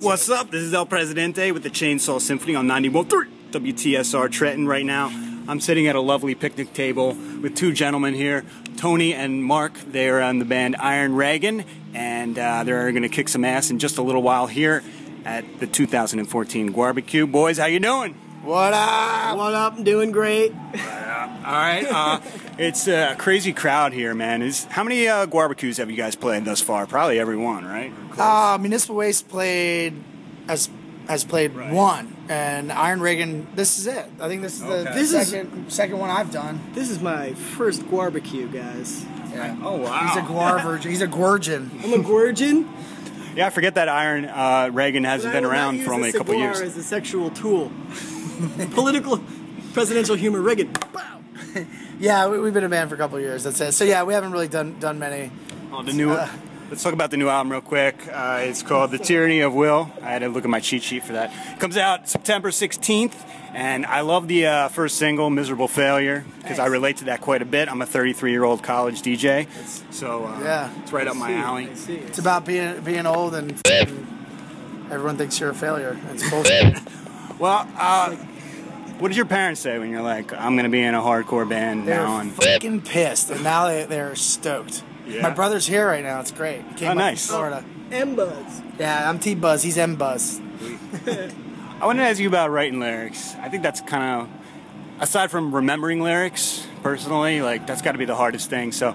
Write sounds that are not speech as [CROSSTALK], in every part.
What's up? This is El Prezidente with the Chainsaw Symphony on 91.3 WTSR Trenton right now. I'm sitting at a lovely picnic table with two gentlemen here, Tony and Mark. They're on the band Iron Reagan, and uh, they're going to kick some ass in just a little while here at the 2014 Barbecue. Boys, how you doing? What up? What up? I'm doing great. [LAUGHS] All right. Uh, [LAUGHS] it's a crazy crowd here, man. Is how many uh, barbecues have you guys played thus far? Probably every one, right? Uh, Municipal Waste played has has played Right. one, and Iron Reagan. This is it. I think this is the Okay. This is- second second one I've done. This is my first barbecue, guys. Yeah. Oh wow. He's a Gwar virgin. He's a gorgin. [LAUGHS] I'm a Gorgon. Yeah, I forget that Iron uh, Reagan hasn't but been around for only a the couple cigar years. as a sexual tool. [LAUGHS] Political, presidential humor. Reagan. Wow. Yeah, we, we've been a band for a couple of years. That's it. So yeah, we haven't really done done many. Oh, the new. Uh, let's talk about the new album real quick. Uh, it's called "The Tyranny of Will." I had to look at my cheat sheet for that. comes out September 16th, and I love the uh, first single, "Miserable Failure," because I relate to that quite a bit. I'm a 33 year old college DJ, so uh, Yeah. it's right up my alley. I see. It's about being being old and everyone thinks you're a failure. It's [LAUGHS] bullshit. Well, uh, what did your parents say when you're like, "I'm going to be in a hardcore band They're now"? And fucking pissed, and now they they're stoked. Yeah? My brother's here right now. It's great. He came Oh, up from nice. Florida. Oh, M Buzz. Yeah, I'm T Buzz. He's M Buzz. I wanted to ask you about writing lyrics. I think that's kind of, aside from remembering lyrics personally, like that's got to be the hardest thing. So,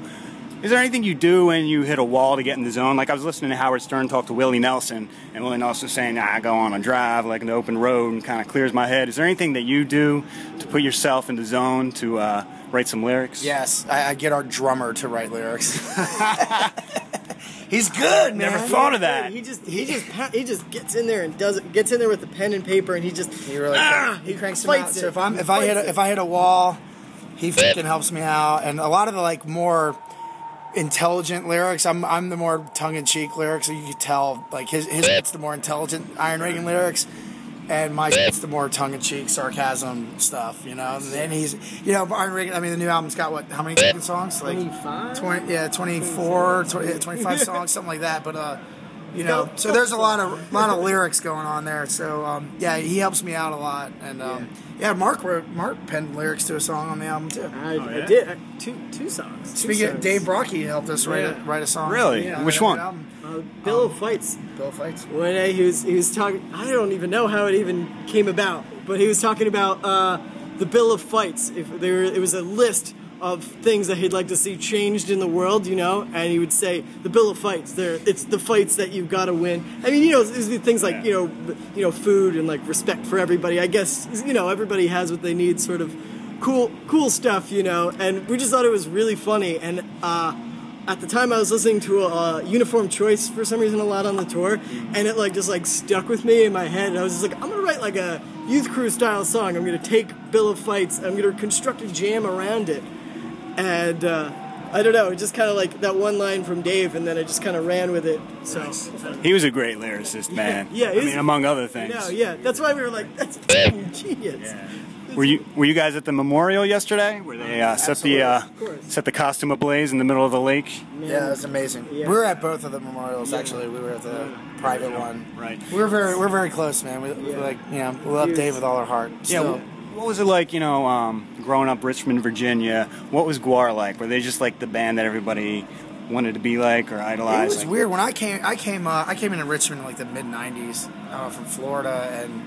is there anything you do when you hit a wall to get in the zone? Like I was listening to Howard Stern talk to Willie Nelson, and Willie Nelson was saying, nah, "I go on a drive like an open road and kind of clears my head." Is there anything that you do to put yourself in the zone to uh, write some lyrics? Yes, I, I get our drummer to write lyrics. [LAUGHS] He's good, man. Never thought of that. He just he just he just gets in there and does it. Gets in there with the pen and paper and he just He really ah, he cranks him out. fights So if I'm if I hit a, if I hit a wall, he fucking helps me out. And a lot of the like more intelligent lyrics, I'm I'm the more tongue in cheek lyrics. You can tell like his his it's the more intelligent Iron Reagan lyrics. And my it's the more tongue in cheek sarcasm stuff, you know. And he's, you know, Iron Reagan. I mean, the new album's got what? How many songs? Like 25? 20, yeah, 24, 20, yeah, 25 songs, something like that. But uh, you know, so there's a lot of lot of lyrics going on there. So um, yeah, he helps me out a lot. And um, yeah. Mark wrote Mark penned lyrics to a song on the album too. I, Oh, yeah? I did I, two two songs. two Speaking of. Dave Brockie helped us write a, write a song. Really? Yeah, Which one? Uh, Bill of fights. Bill of fights. One day he was he was talking. I don't even know how it even came about, but he was talking about uh, the Bill of Fights. If there, it was a list of things that he'd like to see changed in the world, you know, and he would say the Bill of Fights. There, it's the fights that you've got to win. I mean, you know, it's the things like you know, you know, food and like respect for everybody. I guess you know everybody has what they need, sort of cool, cool stuff, you know. And we just thought it was really funny and. uh at the time I was listening to a, uh, Uniform Choice for some reason a lot on the tour, and it like just like stuck with me in my head. And I was just like, I'm gonna write like a youth crew style song. I'm gonna take Bill of Fights. I'm gonna construct a jam around it, and uh, I don't know. Just kind of like that one line from Dave, and then I just kind of ran with it. So He was a great lyricist, man. yeah, I mean, among other things. no, yeah, that's why we were like, that's fucking genius. Were you were you guys at the memorial yesterday, where they uh, set the uh, set the costume ablaze in the middle of the lake? Yeah, it was amazing. Yeah. We were at both of the memorials actually. We were at the private one. Right. We're very we're very close, man. We we like you know we love He Dave with all our heart. Yeah. Still. Wh- What was it like, you know, um, growing up Richmond, Virginia? What was Gwar like? Were they just like the band that everybody wanted to be like or It idolize? was Like- weird when I came. I came. Uh, I came into Richmond in like the mid '90s uh, from Florida, and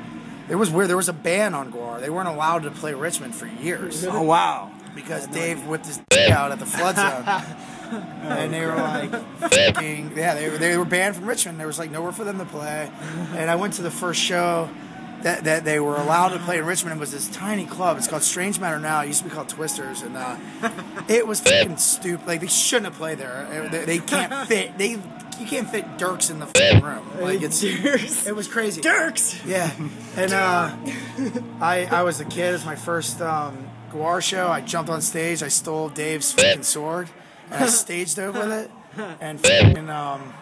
it was weird. There was a ban on Gwar. They weren't allowed to play Richmond for years Oh wow. because Dave whipped his dick out at the flood zone, [LAUGHS] and they were like, fucking, yeah, they were they were banned from Richmond. There was like nowhere for them to play, [LAUGHS] and I went to the first show. That, that they were allowed to play in Richmond. It was this tiny club. It's called Strange Matter now. It used to be called Twisters, and uh, [LAUGHS] it was fucking stupid. Like they shouldn't have played there. They, they can't [LAUGHS] fit. They you can't fit Dirks in the fucking room. Like it's Dirks. it was crazy. Dirks. Yeah, and uh, I I was a kid. It was my first um, Gwar show. I jumped on stage. I stole Dave's fucking sword, and I [LAUGHS] staged with it. And fucking um,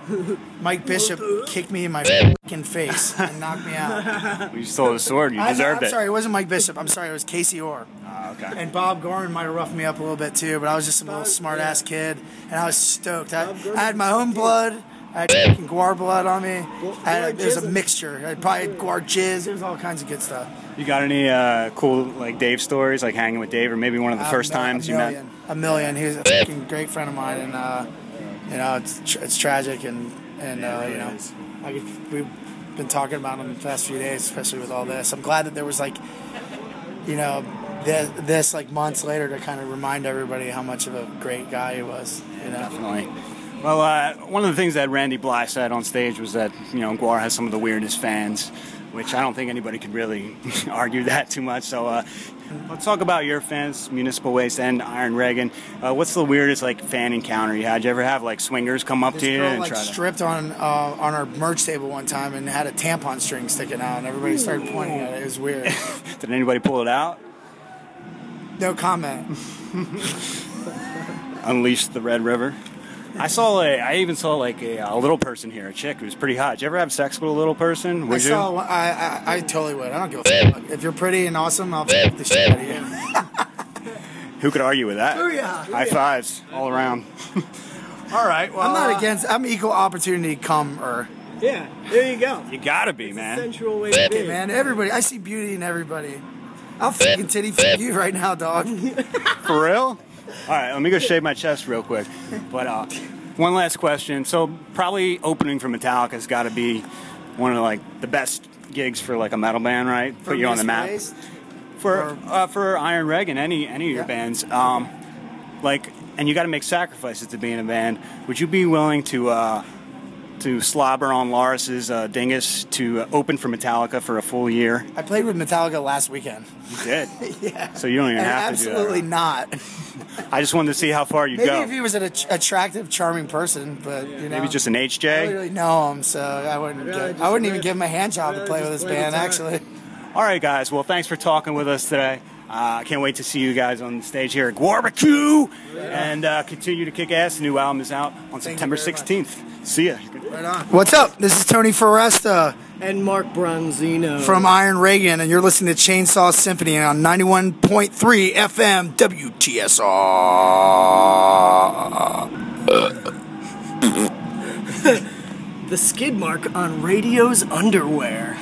Mike Bishop kicked me in my fucking face and knocked me out. You stole the sword. You I, deserved I'm it. sorry, it wasn't Mike Bishop. I'm sorry, it was Casey Orr. Oh, okay. And Bob Gorman might have roughed me up a little bit too, but I was just some little smart ass kid, and I was stoked. I, I had my own blood. I had fucking Gwar blood on me. Well, I had, Gwar it was a mixture. I probably had Gwar jizz. There was all kinds of good stuff. You got any uh, cool like Dave stories, like hanging with Dave, or maybe one of the A first times a you met? A million. He was a fucking great friend of mine, and uh, you know, it's tr- it's tragic, and and uh, you know, I could, we've been talking about him the past few days, especially with all this. I'm glad that there was like, you know, this, this like months later to kind of remind everybody how much of a great guy he was. You know. Definitely. Well, uh, one of the things that Randy Blythe said on stage was that you know Gwar has some of the weirdest fans, which I don't think anybody could really [LAUGHS] argue that too much. So uh, let's talk about your fans, Municipal Waste and Iron Reagan. Uh, what's the weirdest like fan encounter you had? Did you ever have like swingers come up This to you girl and like try to? stripped on uh, on our merch table one time and had a tampon string sticking out, and everybody started pointing at it. It was weird. [LAUGHS] Did anybody pull it out? No comment. [LAUGHS] Unleash the Red River. I saw a. I even saw like a, a little person here, a chick who was pretty hot. Did you ever have sex with a little person? Would I you? saw. one- I, I I totally would. I don't give a fuck. If you're pretty and awesome, I'll fuck the shit out of you. [LAUGHS] Who could argue with that? Booyah. High fives all around. [LAUGHS] all right. Well, I'm not uh, against. I'm equal opportunity comer. Yeah, there you go. You gotta be, man. Sensual way to be. Man, everybody. I see beauty in everybody. I'll fucking titty fuck you right now, dog. For real? All right, let me go shave my chest real quick. But uh, one last question. So probably opening for Metallica's got to be one of like the best gigs for like a metal band, right? Put you on the map. For or- uh, for Iron Reagan, any any of your Yeah. bands, um, like, and you got to make sacrifices to be in a band. Would you be willing to uh, to slobber on Lars's uh, dingus to uh, open for Metallica for a full year? I played with Metallica last weekend. You did. [LAUGHS] yeah. So you don't even And have to do that. absolutely right? not. I just wanted to see how far you Maybe go. if he was an att- attractive, charming person, but you know, Maybe just an HJ. I don't really know him, so I wouldn't. rather Give, just- I wouldn't even give him a hand job to play with just this play band. Actually, All right, guys. Well, thanks for talking with us today. Uh, I can't wait to see you guys on stage here at Barbecue and uh, continue to kick ass. The new album is out on you September very much. 16th. See ya. right on. What's up? This is Tony Foresta And Mark Branzino. from Iron Reagan, and you're listening to Chainsaw Symphony on 91.3 FM WTSR. [LAUGHS] the skid mark on radio's underwear.